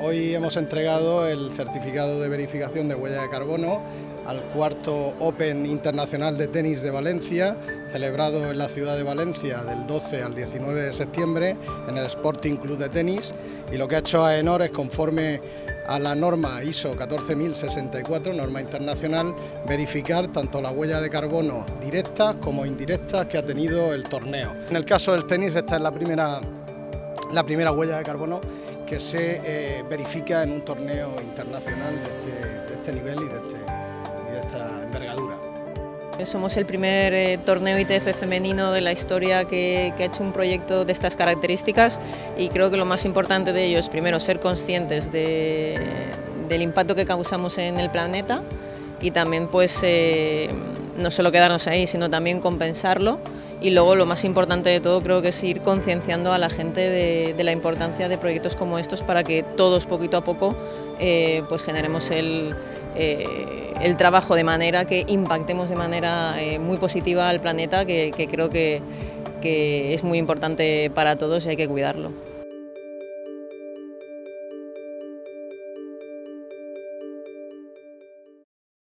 Hoy hemos entregado el certificado de verificación de huella de carbono al cuarto Open Internacional de Tenis de Valencia, celebrado en la ciudad de Valencia del 12 al 19 de septiembre en el Sporting Club de Tenis y lo que ha hecho AENOR es conforme a la norma ISO 14064, norma internacional, verificar tanto la huella de carbono directa como indirecta que ha tenido el torneo. En el caso del tenis esta es la primera, la primera huella de carbono que se eh, verifica en un torneo internacional de este, este nivel y de, este, de, esta envergadura. Somos el primer eh, torneo ITF femenino de la historia que, ha hecho un proyecto de estas características y creo que lo más importante de ello es primero ser conscientes de, del impacto que causamos en el planeta y también pues eh, no solo quedarnos ahí sino también compensarlo y luego lo más importante de todo creo que es ir concienciando a la gente de, la importancia de proyectos como estos para que todos poquito a poco eh, pues generemos el, eh, el, trabajo de manera que impactemos de manera eh, muy positiva al planeta que, que creo que, que es muy importante para todos y hay que cuidarlo.